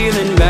feeling bad